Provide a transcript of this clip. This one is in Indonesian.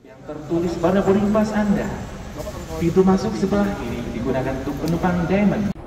yang tertulis pada boarding pass Anda. Pintu masuk sebelah kiri digunakan untuk penumpang Diamond.